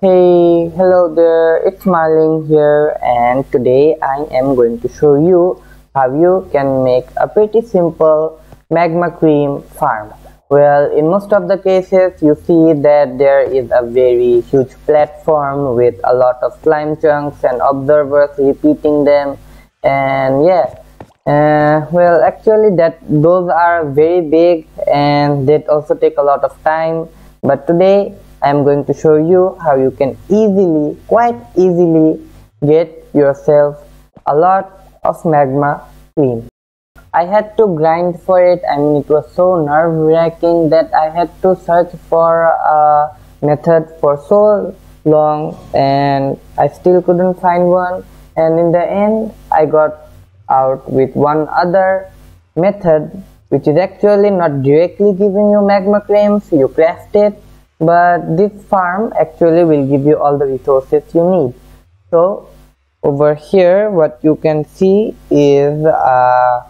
Hey, hello there, it's Marleing here and today I am going to show you how you can make a pretty simple magma cream farm. Well, in most of the cases you see that there is a very huge platform with a lot of slime chunks and observers repeating them. And yeah, uh, well actually that those are very big and they also take a lot of time. But today I'm going to show you how you can easily quite easily get yourself a lot of magma cream I had to grind for it. I mean it was so nerve-wracking that I had to search for a method for so long and I still couldn't find one. And in the end I got out with one other method which is actually not directly giving you magma creams you craft it but this farm actually will give you all the resources you need. So over here what you can see is a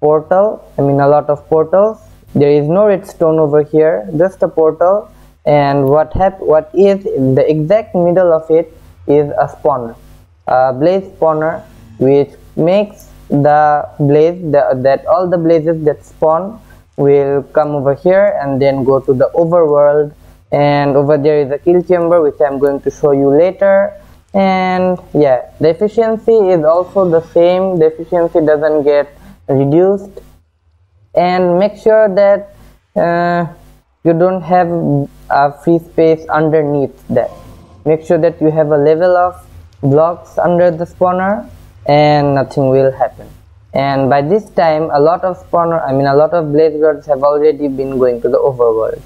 portal. I mean a lot of portals. There is no redstone over here just a portal. And what hap what is in the exact middle of it is a spawner. A blaze spawner which makes the blaze the, that all the blazes that spawn will come over here and then go to the overworld and over there is a kill chamber which i'm going to show you later. And yeah the efficiency is also the same. The efficiency doesn't get reduced. And make sure that uh, you don't have a free space underneath that. Make sure that you have a level of blocks under the spawner and nothing will happen. And by this time a lot of spawner i mean a lot of blaze rods have already been going to the overworld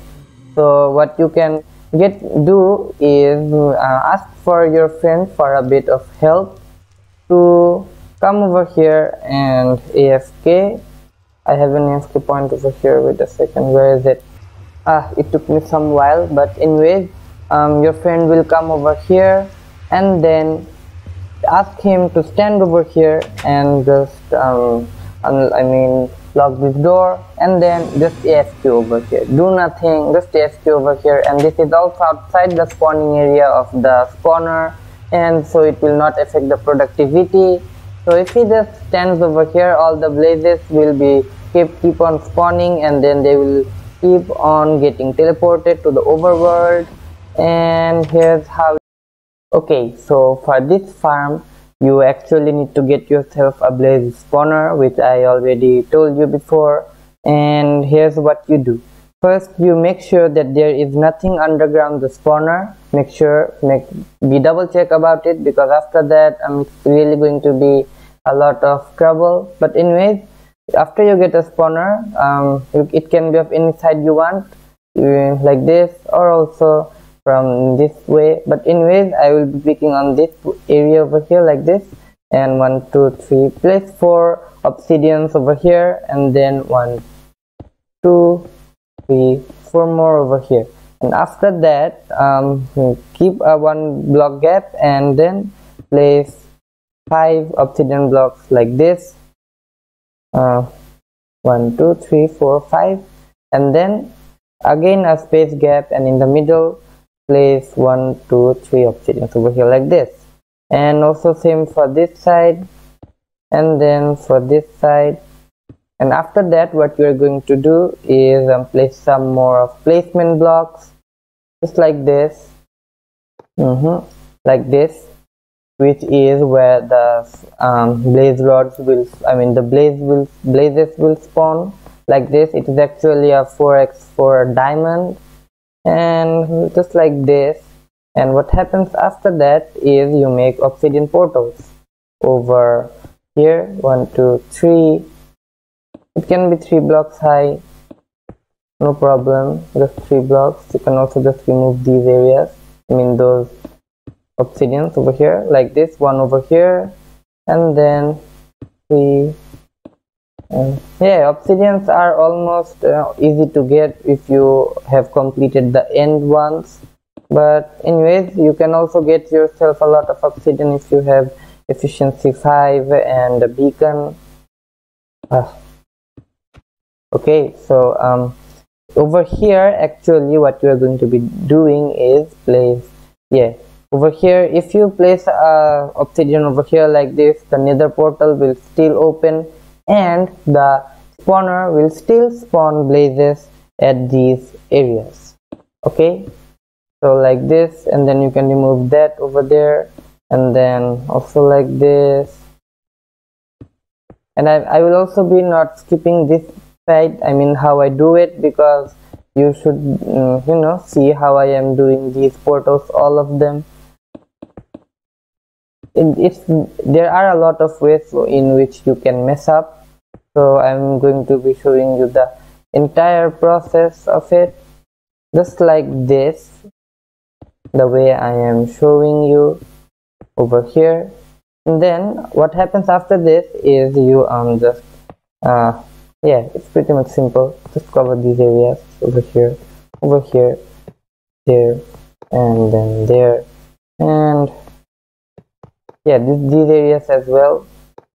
so what you can get do is uh, ask for your friend for a bit of help to come over here and afk i have an afk point over here wait a second where is it? Ah it took me some while but anyways um, your friend will come over here and then ask him to stand over here and just um, I mean lock this door and then just AFK over here. Do nothing just AFK over here. And this is also outside the spawning area of the spawner and so it will not affect the productivity. So if he just stands over here all the blazes will be keep keep on spawning and then they will keep on getting teleported to the overworld. And here's how okay so for this farm you actually need to get yourself a blaze spawner which i already told you before and here's what you do. First you make sure that there is nothing underground the spawner. Make sure make be double check about it because after that i'm really going to be a lot of trouble. But anyways after you get a spawner um, it can be of any side you want like this or also from this way but anyways i will be clicking on this area over here like this and one two three place four obsidians over here and then one two three four more over here. And after that um, keep a one block gap and then place five obsidian blocks like this. Uh, one two three four five. And then again a space gap and in the middle place one two three obsidians over here like this. And also same for this side. And then for this side. And after that what you are going to do is um, place some more of placement blocks. Just like this. Mm -hmm, like this. Which is where the um, blaze rods will i mean the blaze will blazes will spawn. Like this. It is actually a 4x4 diamond and just like this and what happens after that is you make obsidian portals. Over here one two three. It can be three blocks high no problem. Just three blocks. You can also just remove these areas. I mean those obsidians over here like this one over here. And then three yeah obsidians are almost uh, easy to get if you have completed the end ones. But anyways you can also get yourself a lot of obsidian if you have efficiency 5 and a beacon. Ah. okay so um, over here actually what we are going to be doing is place yeah over here if you place a obsidian over here like this the nether portal will still open and the spawner will still spawn blazes at these areas. Okay? So like this and then you can remove that over there and then also like this. And I, I will also be not skipping this side I mean how I do it because you should mm, you know see how I am doing these portals all of them. It, it's there are a lot of ways in which you can mess up so I'm going to be showing you the entire process of it. Just like this the way I am showing you over here. And then what happens after this is you um just uh yeah it's pretty much simple. Just cover these areas over here over here there and then there. And yeah these areas as well.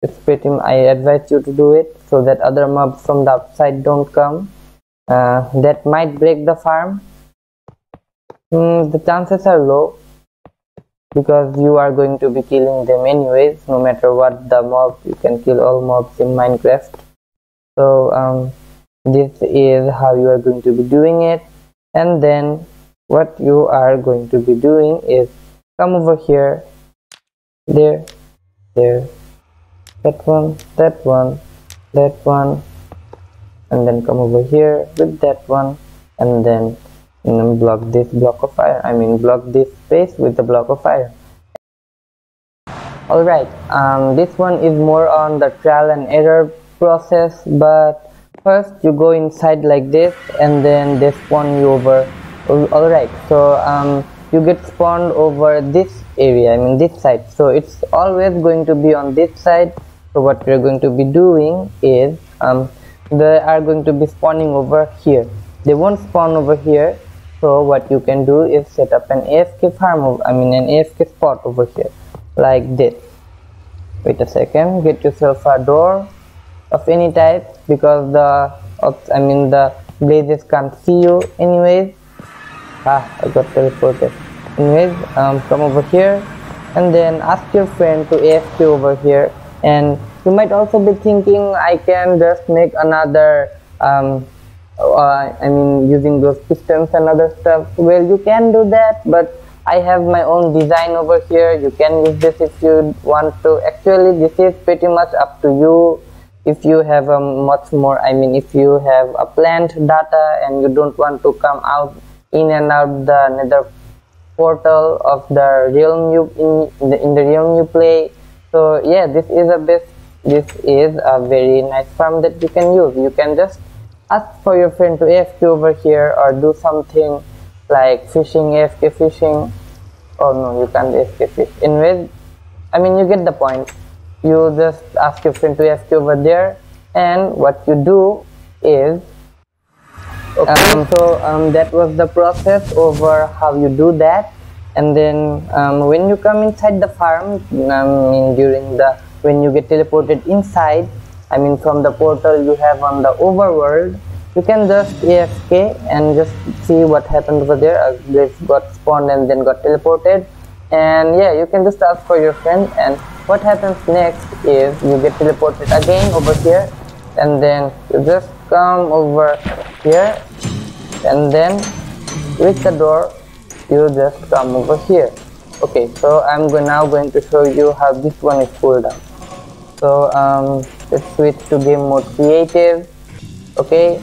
It's pretty i advise you to do it so that other mobs from the outside don't come uh, that might break the farm. Mm, the chances are low because you are going to be killing them anyways no matter what the mob you can kill all mobs in minecraft. So um, this is how you are going to be doing it. And then what you are going to be doing is come over here there there that one that one that one and then come over here with that one and then and block this block of fire I mean block this space with the block of fire. Alright um, this one is more on the trial and error process but first you go inside like this and then they spawn you over alright so um, you get spawned over this area I mean this side. So it's always going to be on this side so what we're going to be doing is um, they are going to be spawning over here. They won't spawn over here. So what you can do is set up an AFK farm I mean an AFK spot over here like this. Wait a second. Get yourself a door of any type because the I mean the blazes can't see you anyways. Ah I got teleported. Anyways um, come over here and then ask your friend to AFK over here and you might also be thinking I can just make another um, uh, I mean using those pistons and other stuff. Well you can do that but I have my own design over here. You can use this if you want to. Actually this is pretty much up to you. If you have a much more I mean if you have a planned data and you don't want to come out in and out the nether portal of the realm you in the, in the realm you play so yeah this is a best this is a very nice farm that you can use you can just ask for your friend to AFK over here or do something like fishing, AFK fishing. Oh no, you can't AFK fish. Anyways, I mean, you get the point. You just ask your friend to AFK over there, and what you do is. Okay, um, so um, that was the process over how you do that, and then um, when you come inside the farm, I mean during the when you get teleported inside, I mean from the portal you have on the overworld you can just AFK and just see what happened over there. As they got spawned and then got teleported. And yeah you can just ask for your friend. And what happens next is you get teleported again over here. And then you just come over here. And then with the door you just come over here. Okay so I'm now going to show you how this one is pulled up. So um, let's switch to game mode creative. Okay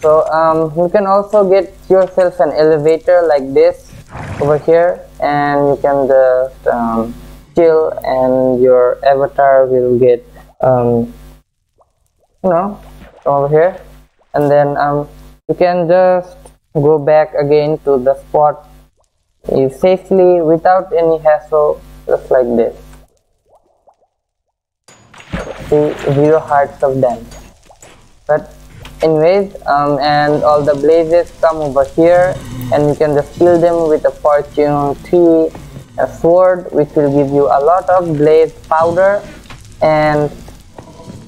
so um, you can also get yourself an elevator like this over here and you can just um, chill and your avatar will get um, you know over here. And then um, you can just go back again to the spot safely without any hassle just like this. See zero hearts of damage but anyways um, and all the blazes come over here and you can just kill them with a fortune 3 a sword which will give you a lot of blaze powder. And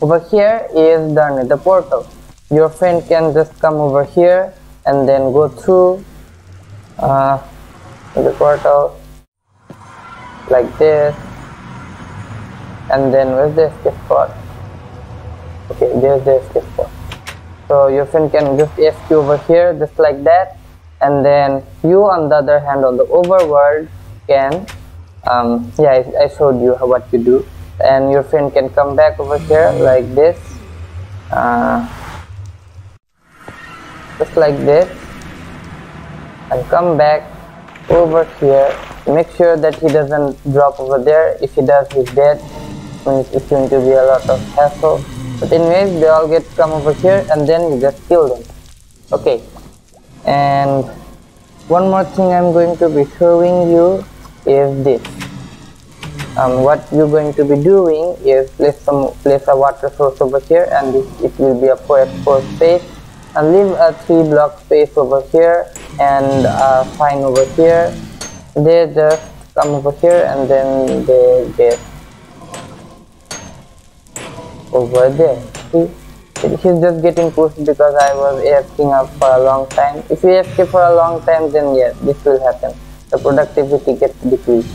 over here is the nether portal. Your friend can just come over here and then go through uh, the portal like this and then with the escape spot okay there's the escape spot so your friend can just escape over here just like that and then you on the other hand on the overworld can um, yeah I, I showed you how, what you do and your friend can come back over here like this uh, just like this and come back over here. Make sure that he doesn't drop over there. If he does he's dead. Means it's going to be a lot of hassle. But anyways they all get come over here and then you just kill them. Okay. And one more thing i'm going to be showing you is this. Um, what you're going to be doing is place some place a water source over here and this, it will be a 4x4 space and leave a 3 block space over here and a sign over here. They just come over here and then they get over there. See? He's just getting pushed because I was AFKing up for a long time. If you AFK for a long time then yes this will happen. The productivity gets decreased.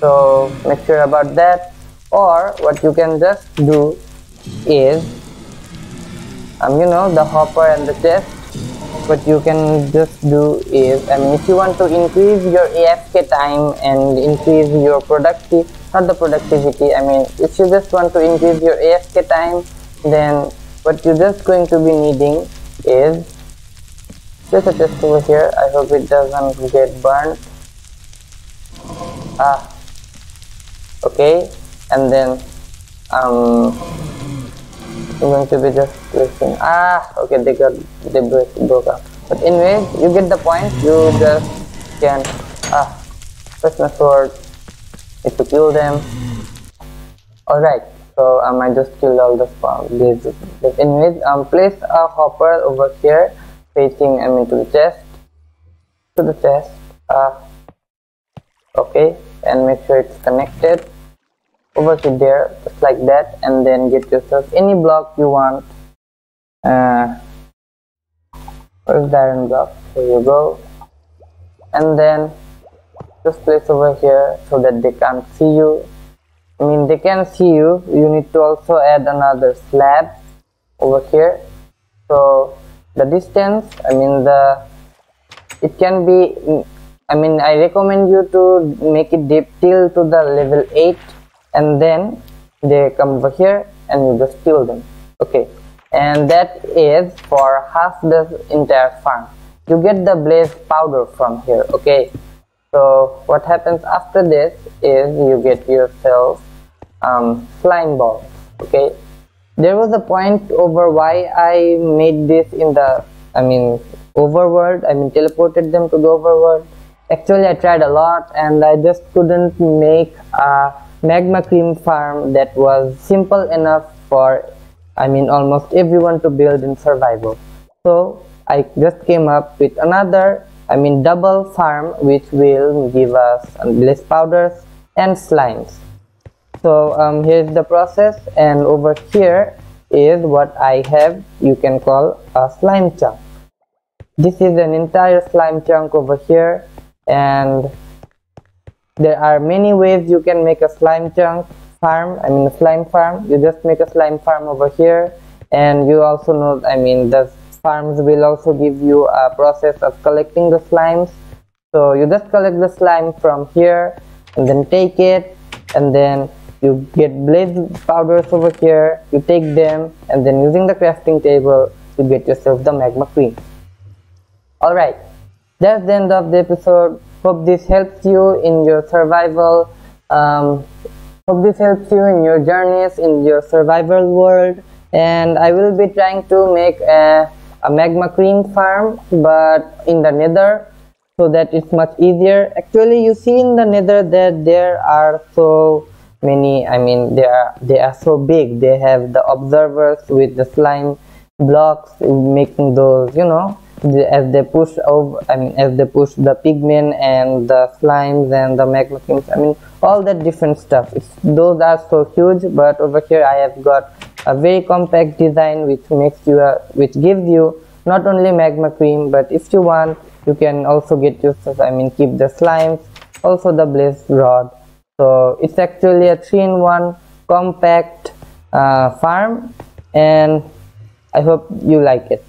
So make sure about that. Or what you can just do is um, you know the hopper and the chest what you can just do is I mean if you want to increase your AFK time and increase your productivity not the productivity I mean if you just want to increase your AFK time then what you're just going to be needing is there's a chest over here. I hope it doesn't get burned. Ah. Okay. And then um I'm going to be just placing ah okay they got they broke, broke up. But anyway you get the point. You just can ah press my sword. Need to kill them. Alright so um, I just killed all the spawn but anyways um place a hopper over here facing I mean to the chest. To the chest ah. Okay and make sure it's connected over to there just like that and then get yourself any block you want. Uh, where's the iron block? Here you go. And then just place over here so that they can't see you. I mean they can see you. You need to also add another slab over here. So the distance I mean the it can be I mean I recommend you to make it deep till to the level 8 and then they come over here and you just kill them. Okay. And that is for half the entire farm. You get the blaze powder from here okay? So what happens after this is you get yourself um, slime balls okay? There was a point over why I made this in the I mean overworld. I mean teleported them to the overworld. Actually I tried a lot and I just couldn't make a magma cream farm that was simple enough for I mean almost everyone to build in survival. So I just came up with another I mean double farm which will give us blaze powders and slimes. So um, here's the process and over here is what I have you can call a slime chunk. This is an entire slime chunk over here and there are many ways you can make a slime chunk farm i mean a slime farm. You just make a slime farm over here. And you also know i mean the farms will also give you a process of collecting the slimes. So you just collect the slime from here and then take it. And then you get blaze powders over here. You take them. And then using the crafting table you get yourself the magma cream all right. That's the end of the episode hope this helps you in your survival um, hope this helps you in your journeys in your survival world. And i will be trying to make a, a magma cream farm but in the nether so that it's much easier. Actually you see in the nether that there are so many i mean they are they are so big. They have the observers with the slime blocks making those you know as they push over i mean as they push the pigment and the slimes and the magma creams i mean all that different stuff. It's those are so huge but over here i have got a very compact design which makes you a, which gives you not only magma cream but if you want you can also get yourself i mean keep the slimes also the blaze rod. So it's actually a three-in-one compact uh, farm and I hope you like it